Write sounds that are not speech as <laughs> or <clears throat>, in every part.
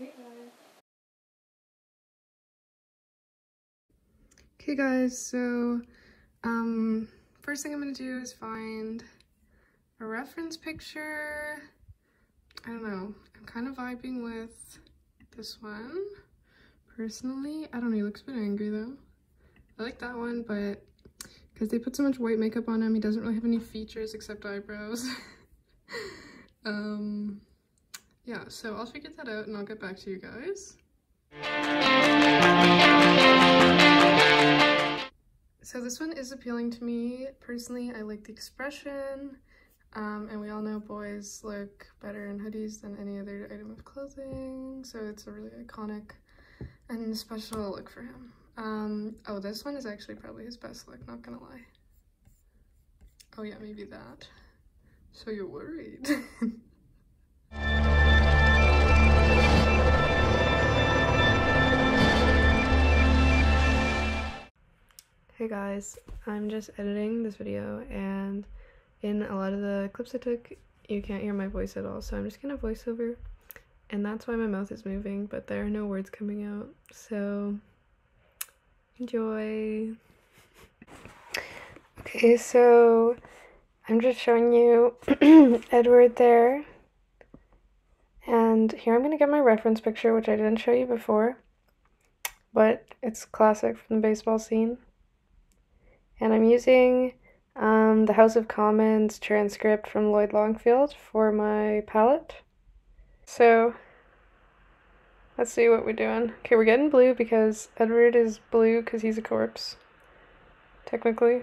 Okay guys, so um, first thing I'm gonna do is find a reference picture. I don't know, I'm kind of vibing with this one personally. I don't know, he looks a bit angry though. I like that one, but because they put so much white makeup on him, he doesn't really have any features except eyebrows. <laughs> um, yeah, so I'll figure that out and I'll get back to you guys. So this one is appealing to me. Personally, I like the expression. Um, and we all know boys look better in hoodies than any other item of clothing. So it's a really iconic and special look for him. Um, oh, this one is actually probably his best look, not gonna lie. Oh yeah, maybe that. So you're worried. <laughs> Hey guys, I'm just editing this video and in a lot of the clips I took, you can't hear my voice at all, so I'm just gonna voice over. And that's why my mouth is moving, but there are no words coming out, so enjoy. Okay, so I'm just showing you <clears throat> Edward there, and here I'm gonna get my reference picture, which I didn't show you before, but it's classic from the baseball scene and I'm using um, the House of Commons transcript from Lloyd Longfield for my palette. So let's see what we're doing. Okay, we're getting blue because Edward is blue because he's a corpse. Technically,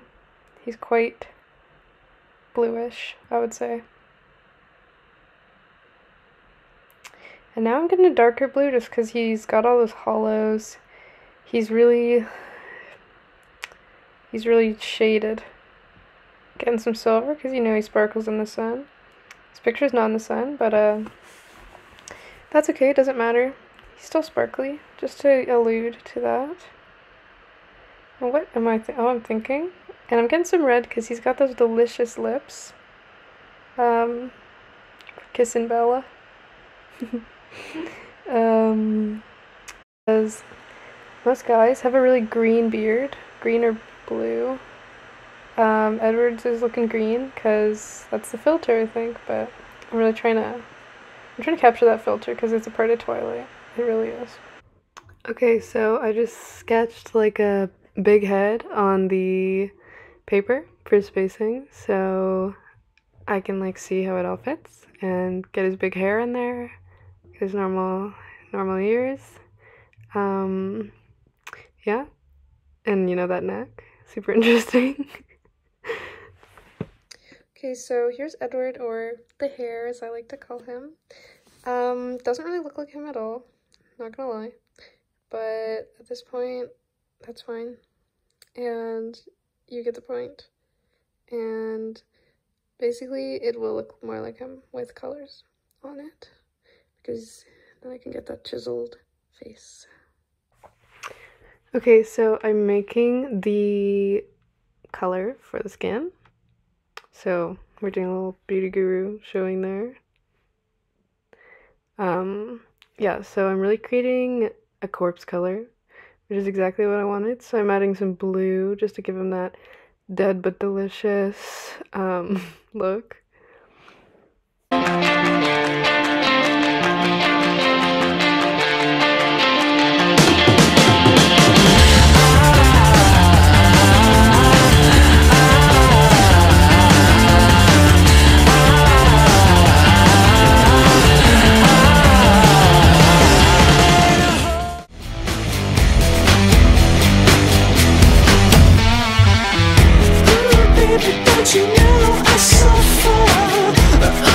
he's quite bluish, I would say. And now I'm getting a darker blue just because he's got all those hollows. He's really He's really shaded. Getting some silver because you know he sparkles in the sun. His picture's not in the sun, but uh, that's okay, It doesn't matter. He's still sparkly, just to allude to that. And what am I oh, I'm thinking? And I'm getting some red because he's got those delicious lips. Um, kissing Bella. <laughs> um, because most guys have a really green beard, green or blue. Um, Edwards is looking green because that's the filter, I think, but I'm really trying to, I'm trying to capture that filter because it's a part of Twilight. It really is. Okay, so I just sketched like a big head on the paper for spacing, so I can like see how it all fits and get his big hair in there, his normal normal ears. Um, yeah, and you know that neck super interesting. okay, so here's Edward, or the hare as I like to call him. Um, doesn't really look like him at all, not gonna lie. But at this point, that's fine. And you get the point. And basically, it will look more like him with colors on it. Because then I can get that chiseled face. Okay, so I'm making the color for the skin. So we're doing a little beauty guru showing there. Um, yeah, so I'm really creating a corpse color, which is exactly what I wanted. So I'm adding some blue just to give him that dead but delicious um, <laughs> look. you are so full of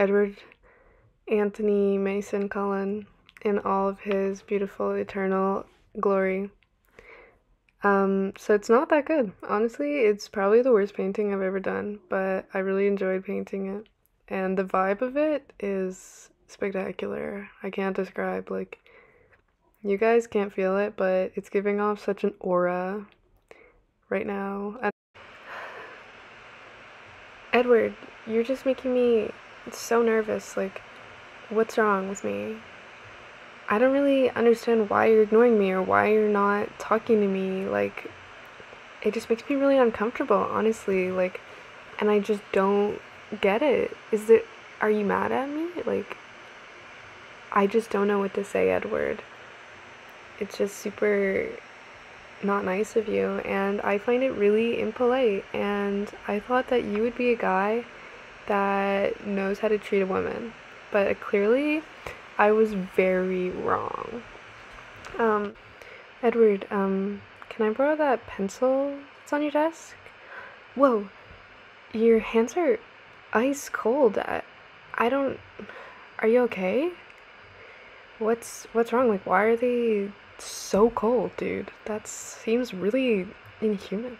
Edward Anthony Mason Cullen in all of his beautiful eternal glory. Um, so it's not that good. Honestly, it's probably the worst painting I've ever done, but I really enjoyed painting it. And the vibe of it is spectacular. I can't describe, like, you guys can't feel it, but it's giving off such an aura right now. Edward, you're just making me so nervous. Like, what's wrong with me? I don't really understand why you're ignoring me or why you're not talking to me. Like, it just makes me really uncomfortable, honestly. Like, and I just don't get it. Is it, are you mad at me? Like, I just don't know what to say, Edward. It's just super not nice of you, and I find it really impolite. And I thought that you would be a guy that knows how to treat a woman, but clearly I was very wrong. Um, Edward, um, can I borrow that pencil that's on your desk? Whoa, your hands are ice cold. I, I don't. Are you okay? What's what's wrong? Like, why are they so cold, dude? That seems really inhuman.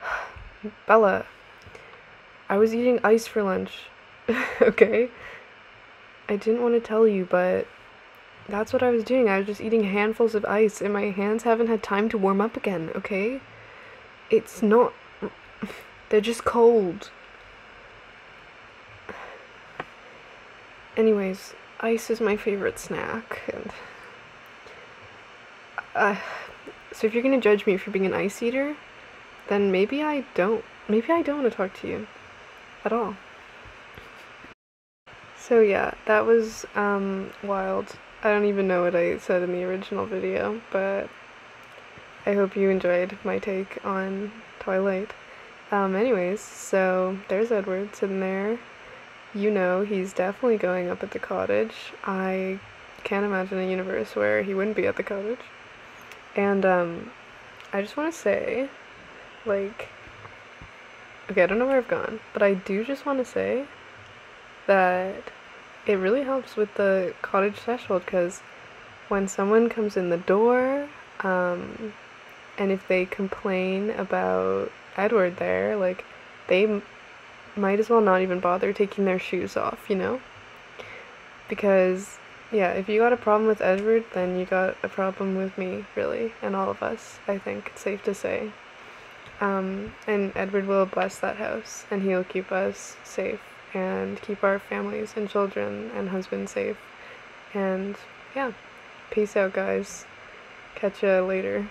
<sighs> Bella, I was eating ice for lunch. <laughs> okay. I didn't want to tell you, but that's what I was doing. I was just eating handfuls of ice, and my hands haven't had time to warm up again, okay? It's not. <laughs> They're just cold. Anyways, ice is my favorite snack, and. Uh, so if you're gonna judge me for being an ice eater, then maybe I don't. Maybe I don't want to talk to you at all. So yeah, that was um, wild. I don't even know what I said in the original video, but I hope you enjoyed my take on Twilight. Um, anyways, so there's Edward sitting there. You know he's definitely going up at the cottage. I can't imagine a universe where he wouldn't be at the cottage. And um, I just want to say, like, okay, I don't know where I've gone, but I do just want to say that it really helps with the cottage threshold because when someone comes in the door, um, and if they complain about Edward there, like they m- might as well not even bother taking their shoes off, you know? Because, yeah, if you got a problem with Edward, then you got a problem with me, really, and all of us, I think it's safe to say. Um, and Edward will bless that house, and he'll keep us safe and keep our families and children and husbands safe. And yeah, peace out, guys. Catch ya later.